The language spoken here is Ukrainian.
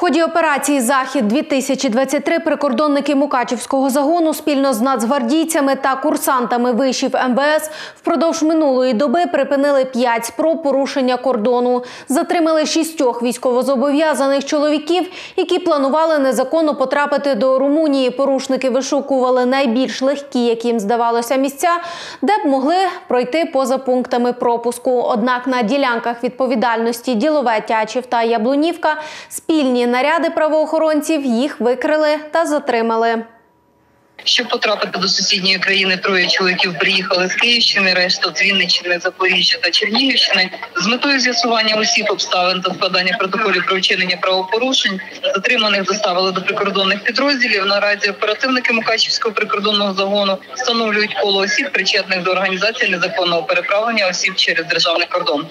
В ході операції Захід 2023 прикордонники Мукачівського загону спільно з нацгвардійцями та курсантами вишів МВС впродовж минулої доби припинили п'ять спроб порушення кордону. Затримали шістьох військовозобов'язаних чоловіків, які планували незаконно потрапити до Румунії. Порушники вишукували найбільш легкі, яким здавалося, місця, де б могли пройти поза пунктами пропуску. Однак на ділянках відповідальності Ділове, Тячів та Яблунівка спільні наряди правоохоронців їх викрили та затримали. Щоб потрапити до сусідньої країни, троє чоловіків приїхали з Київщини, решта з Вінниччини, Запоріжжя та Чернігівщини. З метою з'ясування усіх обставин та складання протоколів про вчинення правопорушень затриманих доставили до прикордонних підрозділів. Наразі оперативники Мукачівського прикордонного загону встановлюють коло осіб, причетних до організації незаконного переправлення осіб через державний кордон.